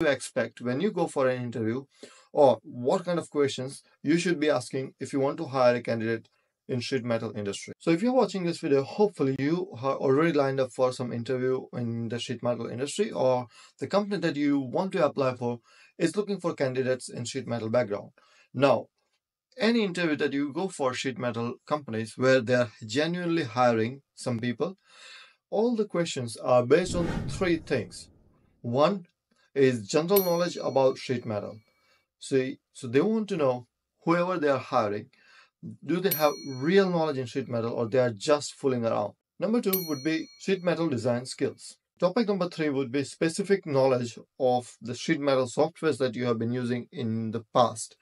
you expect when you go for an interview or what kind of questions you should be asking if you want to hire a candidate in sheet metal industry. So if you're watching this video, hopefully you are already lined up for some interview in the sheet metal industry or the company that you want to apply for is looking for candidates in sheet metal background. Now, any interview that you go for sheet metal companies where they're genuinely hiring some people, all the questions are based on three things. One is general knowledge about sheet metal. So, so they want to know whoever they are hiring, do they have real knowledge in sheet metal or they are just fooling around? Number two would be sheet metal design skills. Topic number three would be specific knowledge of the sheet metal softwares that you have been using in the past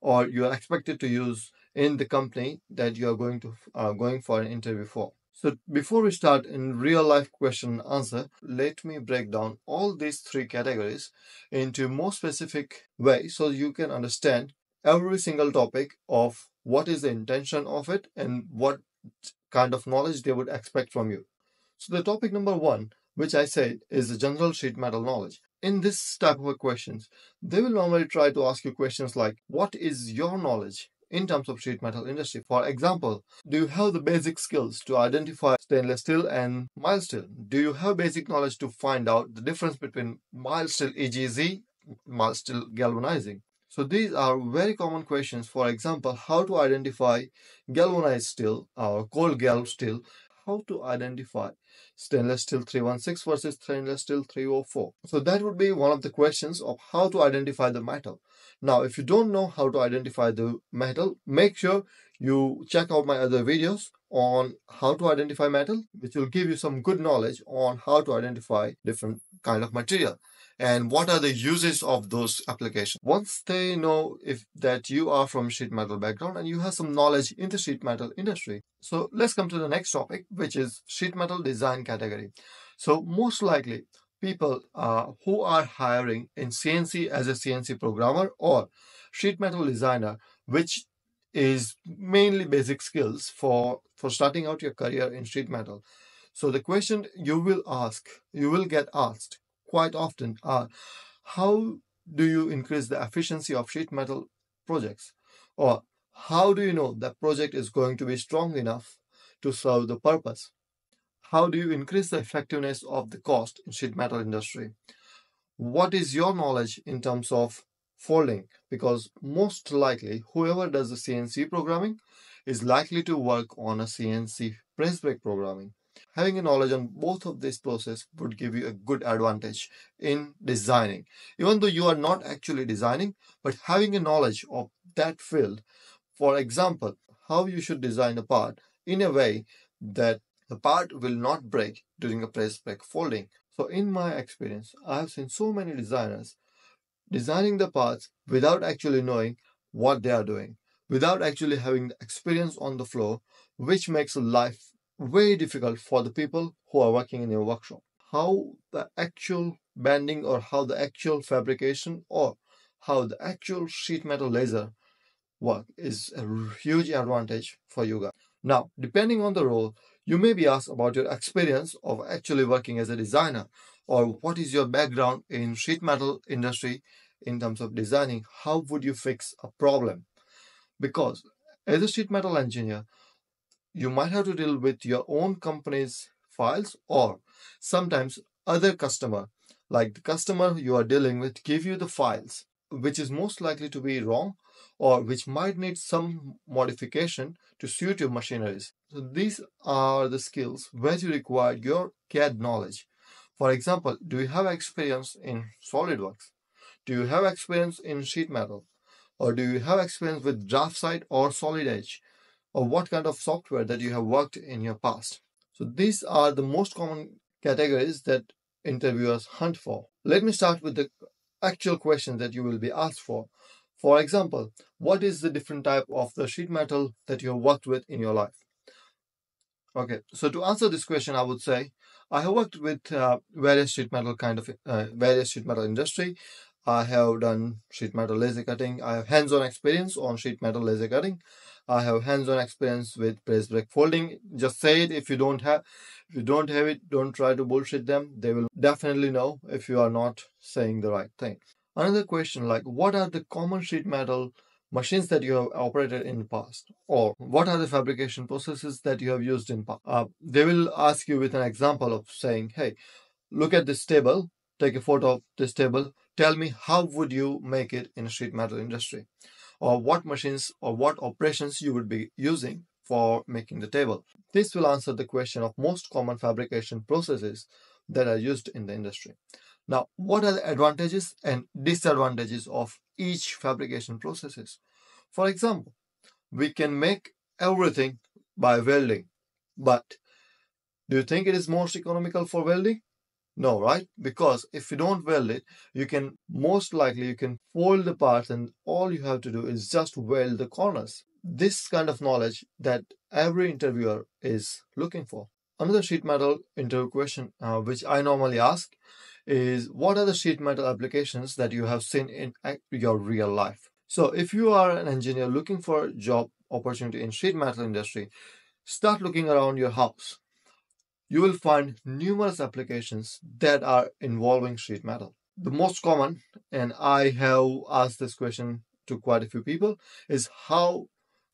or you are expected to use in the company that you are going to uh, going for an interview for. So before we start in real life question and answer, let me break down all these three categories into more specific way so you can understand every single topic of what is the intention of it and what kind of knowledge they would expect from you. So the topic number one, which I said is the general sheet metal knowledge in this type of questions, they will normally try to ask you questions like, what is your knowledge in terms of sheet metal industry? For example, do you have the basic skills to identify stainless steel and mild steel? Do you have basic knowledge to find out the difference between mild steel EGZ, mild steel galvanizing? So these are very common questions. For example, how to identify galvanized steel or cold galv steel, how to identify stainless steel 316 versus stainless steel 304. So that would be one of the questions of how to identify the metal. Now, if you don't know how to identify the metal, make sure you check out my other videos on how to identify metal, which will give you some good knowledge on how to identify different kind of material and what are the uses of those applications. Once they know if that you are from sheet metal background and you have some knowledge in the sheet metal industry. So let's come to the next topic, which is sheet metal design category. So most likely people uh, who are hiring in CNC as a CNC programmer or sheet metal designer, which is mainly basic skills for, for starting out your career in sheet metal. So the question you will ask, you will get asked quite often are how do you increase the efficiency of sheet metal projects? Or how do you know that project is going to be strong enough to serve the purpose? How do you increase the effectiveness of the cost in sheet metal industry? What is your knowledge in terms of folding? Because most likely whoever does the CNC programming is likely to work on a CNC press brake programming. Having a knowledge on both of these process would give you a good advantage in designing. Even though you are not actually designing, but having a knowledge of that field, for example, how you should design a part in a way that the part will not break during a press brake folding. So in my experience, I have seen so many designers designing the parts without actually knowing what they are doing, without actually having the experience on the floor, which makes life very difficult for the people who are working in your workshop. How the actual bending or how the actual fabrication or how the actual sheet metal laser work is a huge advantage for you guys. Now, depending on the role, you may be asked about your experience of actually working as a designer or what is your background in sheet metal industry in terms of designing. How would you fix a problem? Because as a sheet metal engineer, you might have to deal with your own company's files or sometimes other customer like the customer you are dealing with give you the files which is most likely to be wrong or which might need some modification to suit your machineries. So these are the skills where you require your CAD knowledge. For example, do you have experience in SolidWorks? Do you have experience in sheet metal? Or do you have experience with DraftSight or Solid Edge? Or what kind of software that you have worked in your past. So these are the most common categories that interviewers hunt for. Let me start with the actual questions that you will be asked for. For example, what is the different type of the sheet metal that you have worked with in your life? Okay, so to answer this question, I would say I have worked with uh, various sheet metal kind of uh, various sheet metal industry. I have done sheet metal laser cutting. I have hands-on experience on sheet metal laser cutting. I have hands-on experience with press brake folding. Just say it if you don't have if you don't have it, don't try to bullshit them. They will definitely know if you are not saying the right thing. Another question like what are the common sheet metal machines that you have operated in the past or what are the fabrication processes that you have used in past uh, they will ask you with an example of saying hey look at this table take a photo of this table tell me how would you make it in a sheet metal industry or what machines or what operations you would be using for making the table this will answer the question of most common fabrication processes that are used in the industry now what are the advantages and disadvantages of each fabrication processes. For example, we can make everything by welding, but do you think it is most economical for welding? No, right? Because if you don't weld it, you can most likely you can fold the parts and all you have to do is just weld the corners. This kind of knowledge that every interviewer is looking for. Another sheet metal interview question, uh, which I normally ask, is what are the sheet metal applications that you have seen in your real life? So if you are an engineer looking for a job opportunity in sheet metal industry, start looking around your house. You will find numerous applications that are involving sheet metal. The most common, and I have asked this question to quite a few people, is how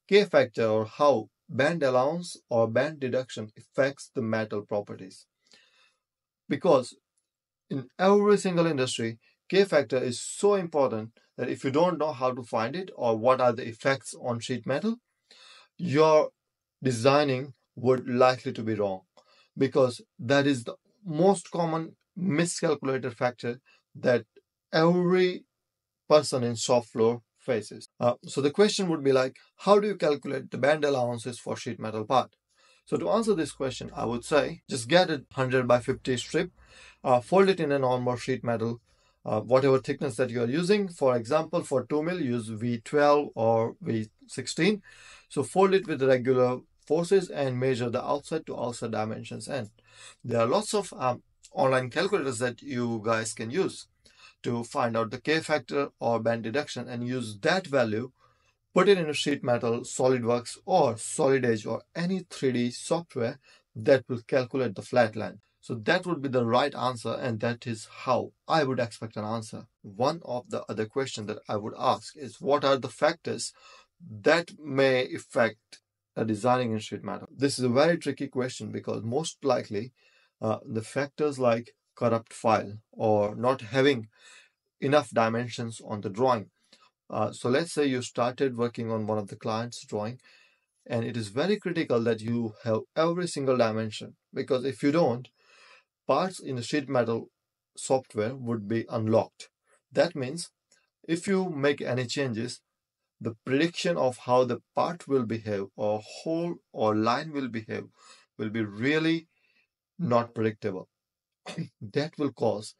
K factor or how bend allowance or bend deduction affects the metal properties. Because in every single industry, K factor is so important that if you don't know how to find it or what are the effects on sheet metal, your designing would likely to be wrong because that is the most common miscalculated factor that every person in shop floor faces. Uh, so the question would be like, how do you calculate the bend allowances for sheet metal part? So to answer this question, I would say just get a 100 by 50 strip uh, fold it in a normal sheet metal, uh, whatever thickness that you are using. For example, for 2 mil, use V12 or V16. So fold it with regular forces and measure the outside to outside dimensions. And there are lots of um, online calculators that you guys can use to find out the K factor or bend deduction and use that value, put it in a sheet metal, SolidWorks or Solid Edge or any 3D software that will calculate the flat line. So that would be the right answer, and that is how I would expect an answer. One of the other questions that I would ask is what are the factors that may affect a designing in sheet metal? This is a very tricky question because most likely uh, the factors like corrupt file or not having enough dimensions on the drawing. Uh, so let's say you started working on one of the client's drawing and it is very critical that you have every single dimension because if you don't, parts in the sheet metal software would be unlocked. That means if you make any changes, the prediction of how the part will behave or hole or line will behave will be really not predictable. that will cause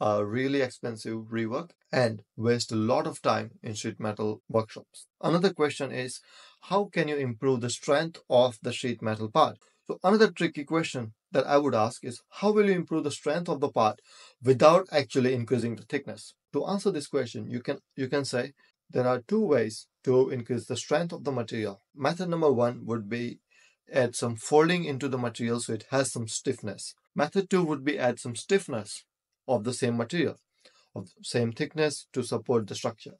a really expensive rework and waste a lot of time in sheet metal workshops. Another question is how can you improve the strength of the sheet metal part? So another tricky question that I would ask is how will you improve the strength of the part without actually increasing the thickness? To answer this question, you can you can say there are two ways to increase the strength of the material. Method number one would be add some folding into the material so it has some stiffness. Method two would be add some stiffness of the same material, of same thickness to support the structure.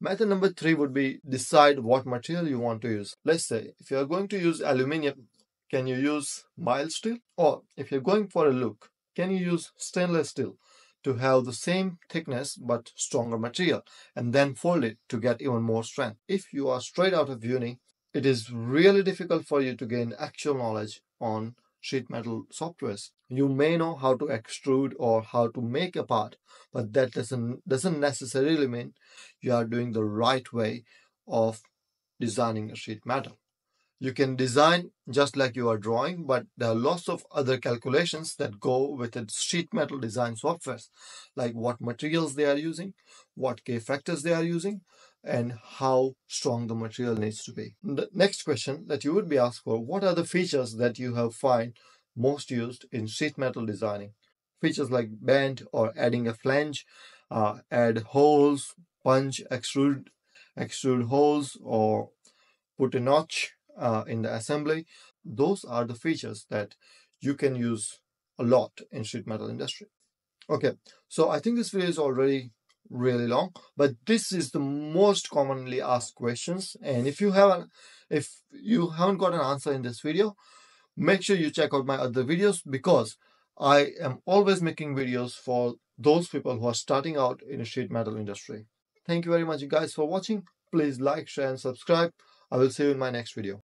Method number three would be decide what material you want to use. Let's say if you are going to use aluminium can you use mild steel? Or if you're going for a look, can you use stainless steel to have the same thickness but stronger material and then fold it to get even more strength? If you are straight out of uni, it is really difficult for you to gain actual knowledge on sheet metal softwares. You may know how to extrude or how to make a part, but that doesn't doesn't necessarily mean you are doing the right way of designing a sheet metal. You can design just like you are drawing, but there are lots of other calculations that go with the sheet metal design softwares, like what materials they are using, what K factors they are using, and how strong the material needs to be. The next question that you would be asked for, what are the features that you have find most used in sheet metal designing? Features like bend or adding a flange, uh, add holes, punch, extrude, extrude holes, or put a notch uh, in the assembly. Those are the features that you can use a lot in sheet metal industry. Okay, so I think this video is already really long, but this is the most commonly asked questions. And if you haven't, if you haven't got an answer in this video, make sure you check out my other videos because I am always making videos for those people who are starting out in the sheet metal industry. Thank you very much guys for watching. Please like, share and subscribe. I will see you in my next video.